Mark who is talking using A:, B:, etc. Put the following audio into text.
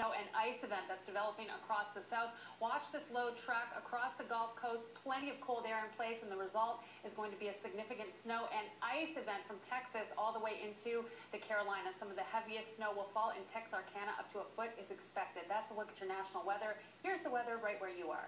A: snow and ice event that's developing across the south. Watch this low track across the Gulf Coast. Plenty of cold air in place, and the result is going to be a significant snow and ice event from Texas all the way into the Carolinas. Some of the heaviest snow will fall in Texarkana. Up to a foot is expected. That's a look at your national weather. Here's the weather right where you are.